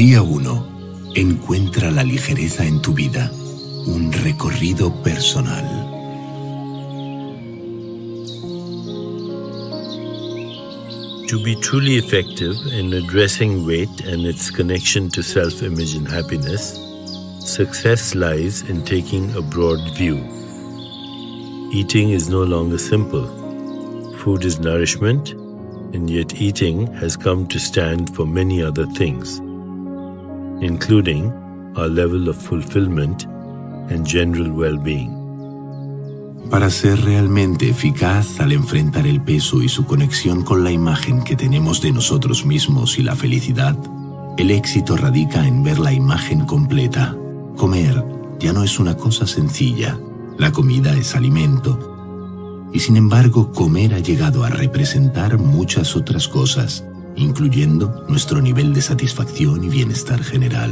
Día 1. Encuentra la ligereza en tu vida. Un recorrido personal. To be truly effective in addressing weight and its connection to self image and happiness, success lies in taking a broad view. Eating is no longer simple. Food is nourishment, and yet eating has come to stand for many other things including our level of fulfillment and general well-being. Para ser realmente eficaz al enfrentar el peso y su conexión con la imagen que tenemos de nosotros mismos y la felicidad, el éxito radica en ver la imagen completa. Comer ya no es una cosa sencilla. La comida es alimento. Y sin embargo, comer ha llegado a representar muchas otras cosas, incluyendo nuestro nivel de satisfacción y bienestar general.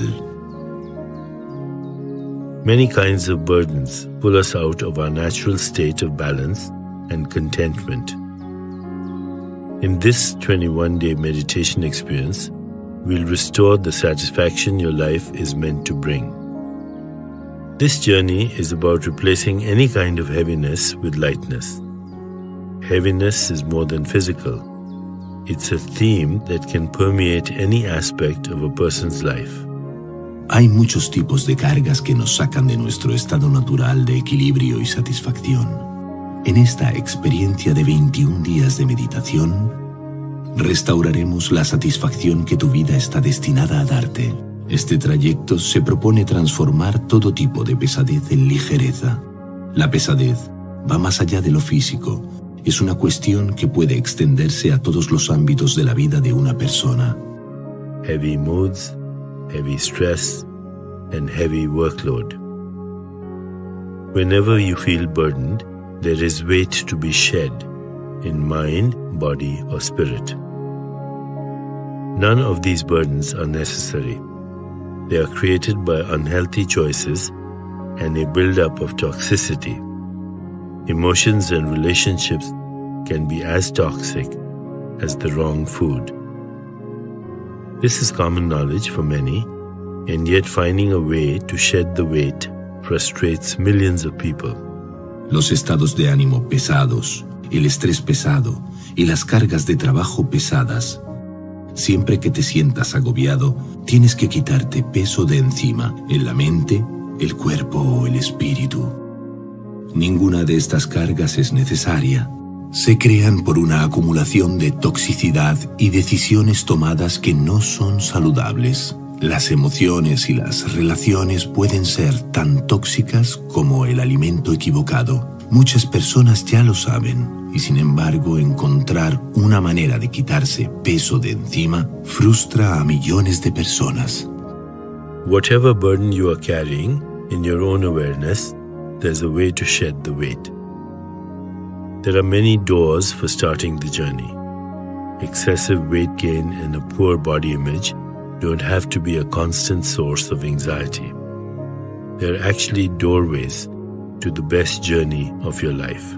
Many kinds of burdens pull us out of our natural state of balance and contentment. In this 21 day meditation experience, we'll restore the satisfaction your life is meant to bring. This journey is about replacing any kind of heaviness with lightness. Heaviness is more than physical, it's a theme that can permeate any aspect of a person's life. Hay muchos tipos de cargas que nos sacan de nuestro estado natural de equilibrio y satisfacción. En esta experiencia de 21 días de meditación, restauraremos la satisfacción que tu vida está destinada a darte. Este trayecto se propone transformar todo tipo de pesadez en ligereza. La pesadez va más allá de lo físico es una cuestión que puede extenderse a todos los ámbitos de la vida de una persona. Heavy moods, heavy stress, and heavy workload. Whenever you feel burdened, there is weight to be shed in mind, body, or spirit. None of these burdens are necessary. They are created by unhealthy choices and a buildup of toxicity emotions and relationships can be as toxic as the wrong food. This is common knowledge for many, and yet finding a way to shed the weight frustrates millions of people. Los estados de ánimo pesados, el estrés pesado y las cargas de trabajo pesadas. Siempre que te sientas agobiado, tienes que quitarte peso de encima en la mente, el cuerpo o el espíritu. Ninguna de estas cargas es necesaria. Se crean por una acumulación de toxicidad y decisiones tomadas que no son saludables. Las emociones y las relaciones pueden ser tan tóxicas como el alimento equivocado. Muchas personas ya lo saben y sin embargo encontrar una manera de quitarse peso de encima frustra a millones de personas. Whatever burden you are carrying in your own awareness, there's a way to shed the weight. There are many doors for starting the journey. Excessive weight gain and a poor body image don't have to be a constant source of anxiety. They're actually doorways to the best journey of your life.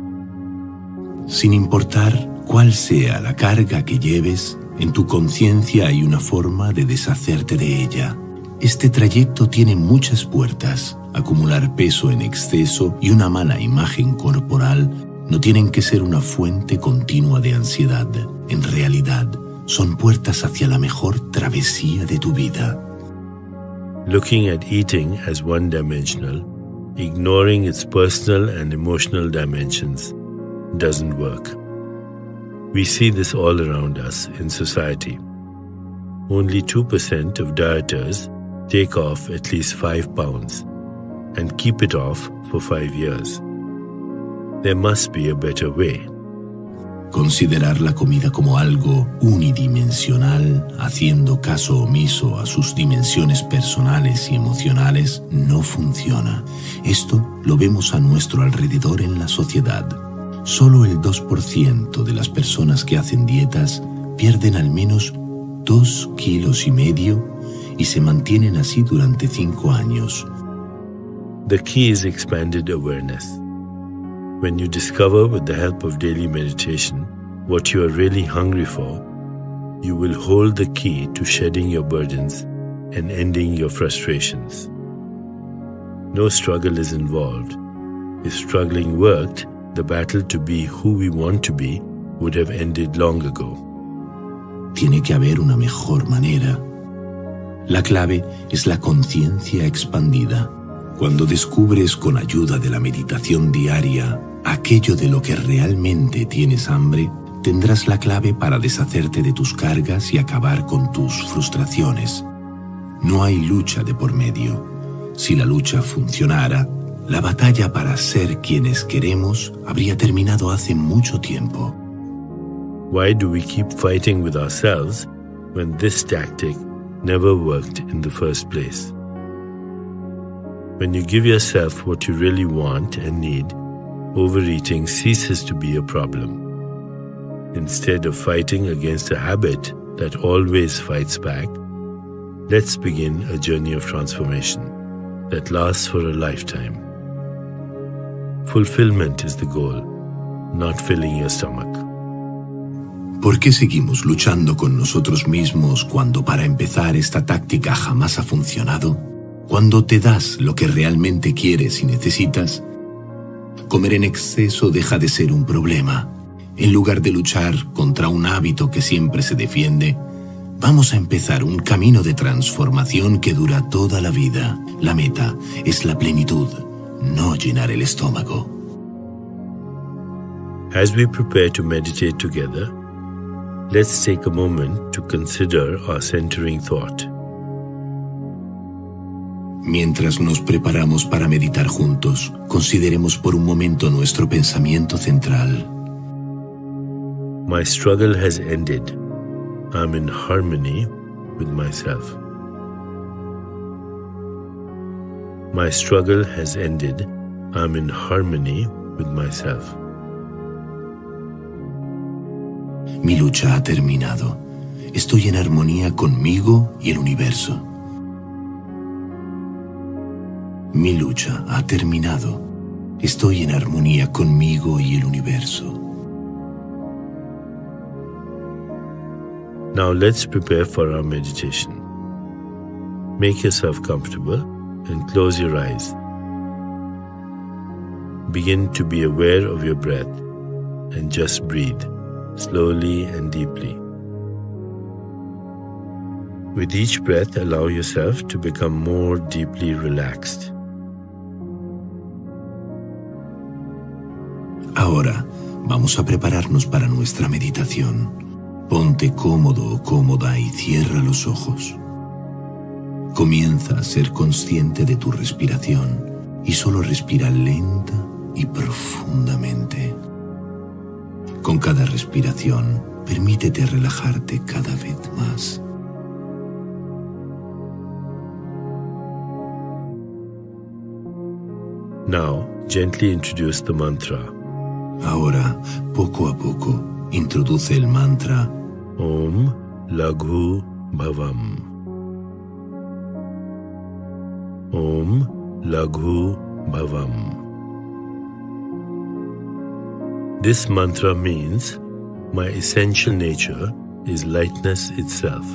Sin importar cuál sea la carga que lleves, en tu conciencia hay una forma de deshacerte de ella. Este trayecto tiene muchas puertas acumular peso en exceso y una mala imagen corporal no tienen que ser una fuente continua de ansiedad. En realidad, son puertas hacia la mejor travesía de tu vida. Looking at eating as one dimensional, ignoring its personal and emotional dimensions, doesn't work. We see this all around us in society. Only 2% of dieters take off at least 5 pounds and keep it off for five years. There must be a better way. Considerar la comida como algo unidimensional, haciendo caso omiso a sus dimensiones personales y emocionales, no funciona. Esto lo vemos a nuestro alrededor en la sociedad. Solo el 2% de las personas que hacen dietas pierden al menos 2 kilos y medio y se mantienen así durante 5 años. The key is expanded awareness. When you discover, with the help of daily meditation, what you are really hungry for, you will hold the key to shedding your burdens and ending your frustrations. No struggle is involved. If struggling worked, the battle to be who we want to be would have ended long ago. Tiene que haber una mejor manera. La clave es la conciencia expandida. Cuando descubres con ayuda de la meditación diaria aquello de lo que realmente tienes hambre, tendrás la clave para deshacerte de tus cargas y acabar con tus frustraciones. No hay lucha de por medio. Si la lucha funcionara, la batalla para ser quienes queremos habría terminado hace mucho tiempo. Why do we keep fighting with ourselves when this tactic never worked in the first place? When you give yourself what you really want and need, overeating ceases to be a problem. Instead of fighting against a habit that always fights back, let's begin a journey of transformation that lasts for a lifetime. Fulfillment is the goal, not filling your stomach. ¿Por qué seguimos luchando con nosotros mismos cuando para empezar esta táctica jamás ha funcionado? Cuando te das lo que realmente quieres y necesitas, comer en exceso deja de ser un problema. En lugar de luchar contra un hábito que siempre se defiende, vamos a empezar un camino de transformación que dura toda la vida. La meta es la plenitud, no llenar el estómago. As we prepare to meditate together, let's take a moment to consider our centering thought. Mientras nos preparamos para meditar juntos, consideremos por un momento nuestro pensamiento central. My struggle has ended. I'm in harmony with myself. My struggle has ended. I'm in harmony with myself. Mi lucha ha terminado. Estoy en armonía conmigo y el universo. Mi lucha ha terminado. Estoy en armonía conmigo y el universo. Now let's prepare for our meditation. Make yourself comfortable and close your eyes. Begin to be aware of your breath and just breathe slowly and deeply. With each breath, allow yourself to become more deeply relaxed. Ahora vamos a prepararnos para nuestra meditación. Ponte cómodo o cómoda y cierra los ojos. Comienza a ser consciente de tu respiración y solo respira lenta y profundamente. Con cada respiración, permítete relajarte cada vez más. Now, gently introduce the mantra. Ahora, poco a poco, introduce el mantra Om Laghu Bhavam. Om Laghu Bhavam. This mantra means my essential nature is lightness itself.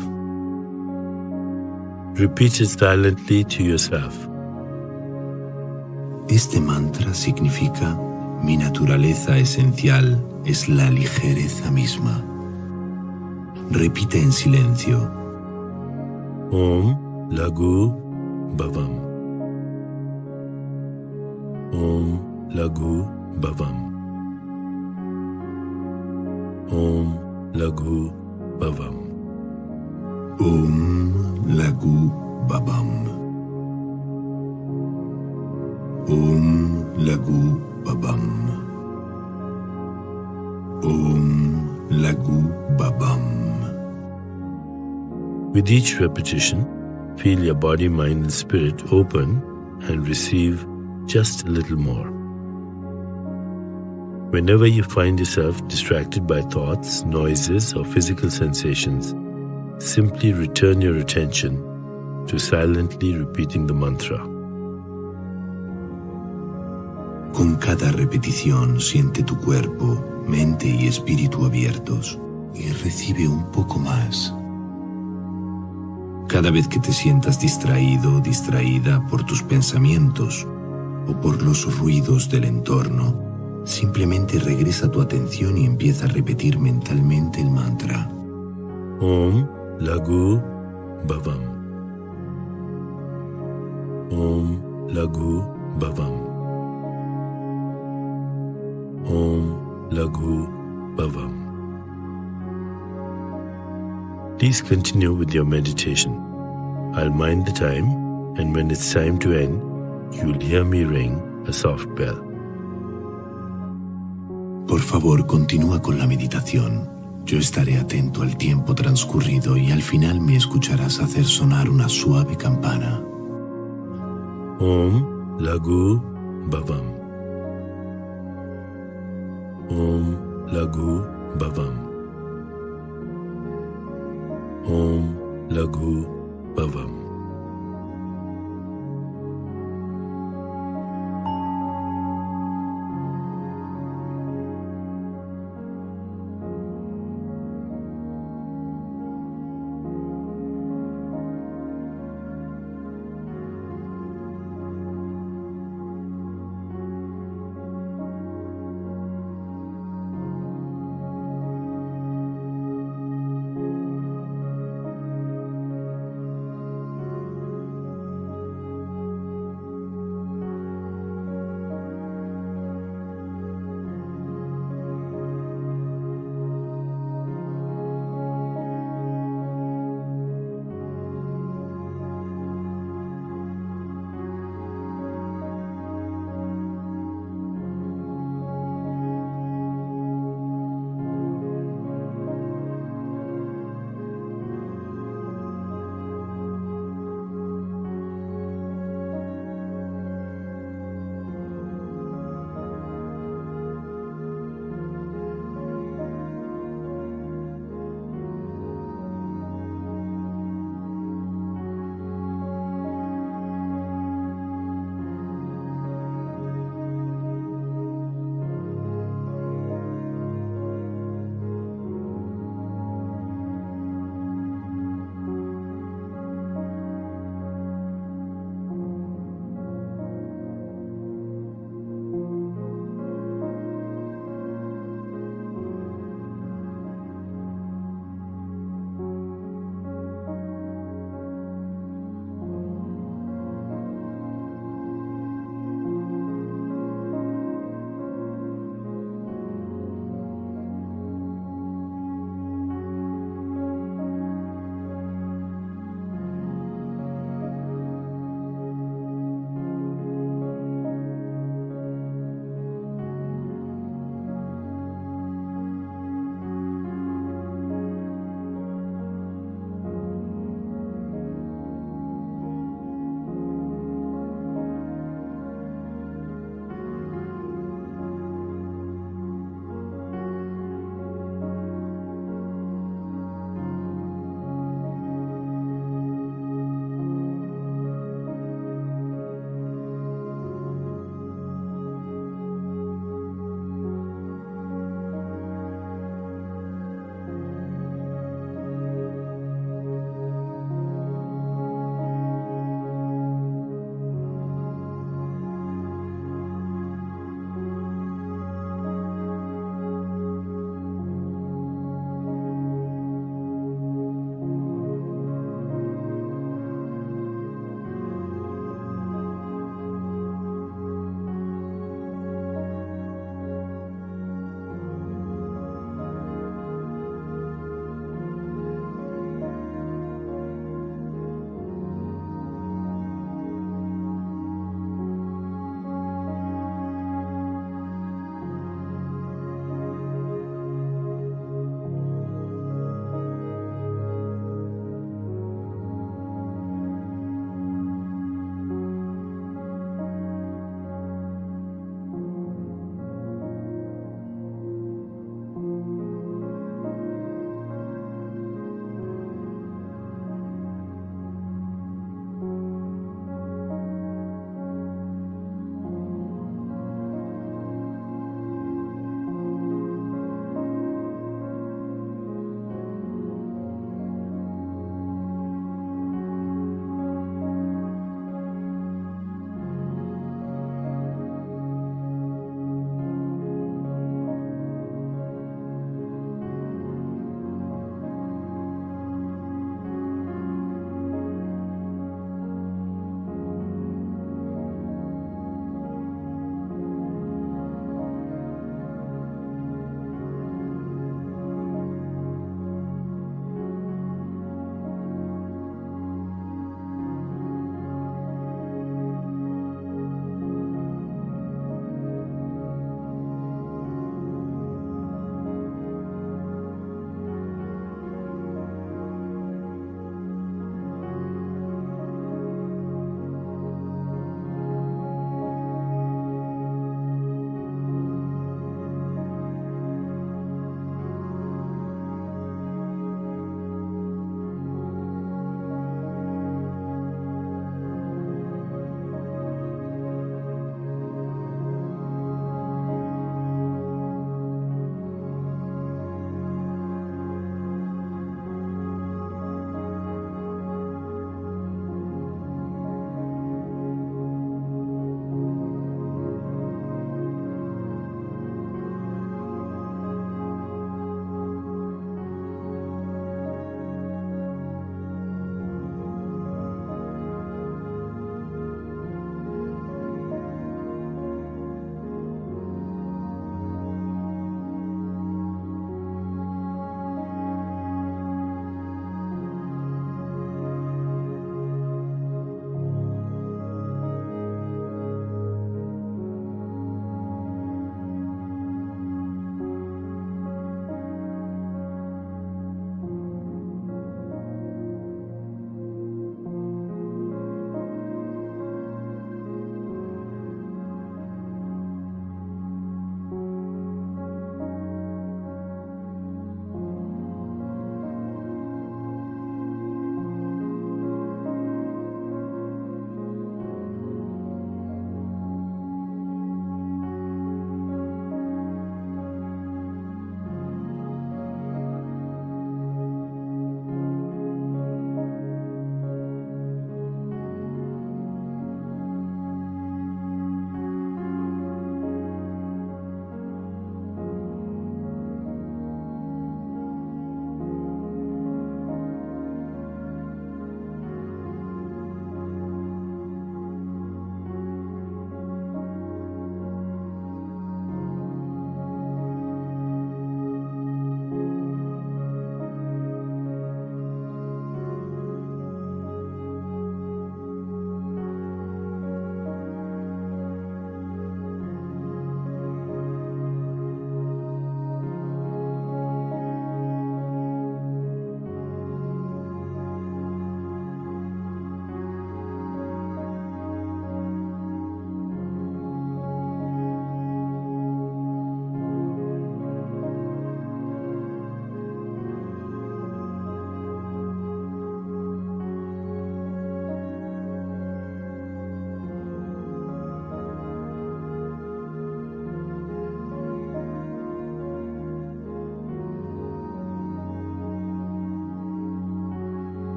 Repeat it silently to yourself. Este mantra significa mi naturaleza esencial es la ligereza misma. Repite en silencio. Om Laghu Bhavam. Om Laghu Bhavam. Om Laghu Bhavam. Om Lagu Babam. Om Lagu Babam. Om Lagu Babam. With each repetition, feel your body, mind, and spirit open and receive just a little more. Whenever you find yourself distracted by thoughts, noises, or physical sensations, simply return your attention to silently repeating the mantra. Con cada repetición siente tu cuerpo, mente y espíritu abiertos y recibe un poco más. Cada vez que te sientas distraído o distraída por tus pensamientos o por los ruidos del entorno, simplemente regresa tu atención y empieza a repetir mentalmente el mantra. Om Lagu Bhavam. Om Lagu Bhavam. Om Lagu Bhavam. Please continue with your meditation. I'll mind the time, and when it's time to end, you'll hear me ring a soft bell. Por favor, continúa con la meditación. Yo estaré atento al tiempo transcurrido y al final me escucharás hacer sonar una suave campana. Om Lagu Bhavam. Om Lagu Bhavam. Om Lagu Bhavam.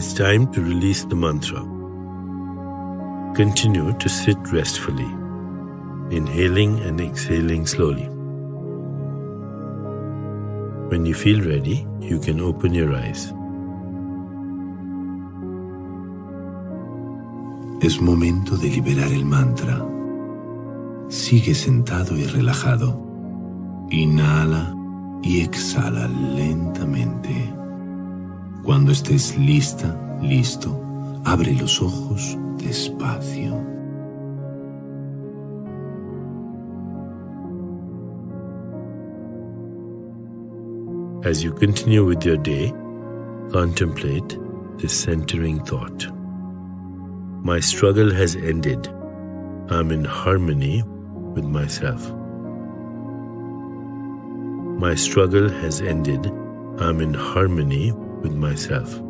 It's time to release the mantra. Continue to sit restfully, inhaling and exhaling slowly. When you feel ready, you can open your eyes. Es momento de liberar el mantra. Sigue sentado y relajado. Inhala y exhala lentamente. Cuando estés lista, listo, abre los ojos despacio. As you continue with your day, contemplate this centering thought. My struggle has ended. I'm in harmony with myself. My struggle has ended. I'm in harmony with myself.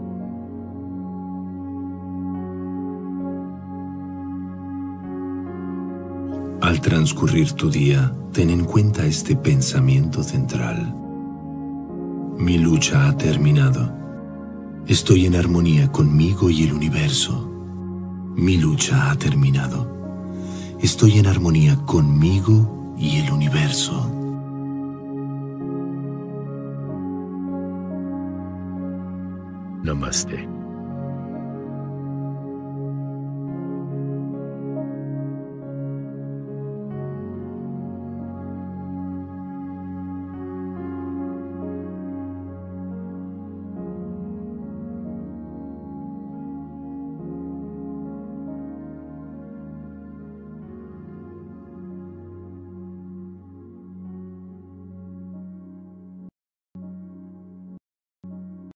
Al transcurrir tu día, ten en cuenta este pensamiento central. Mi lucha ha terminado. Estoy en armonía conmigo y el universo. Mi lucha ha terminado. Estoy en armonía conmigo y el universo. नमस्ते।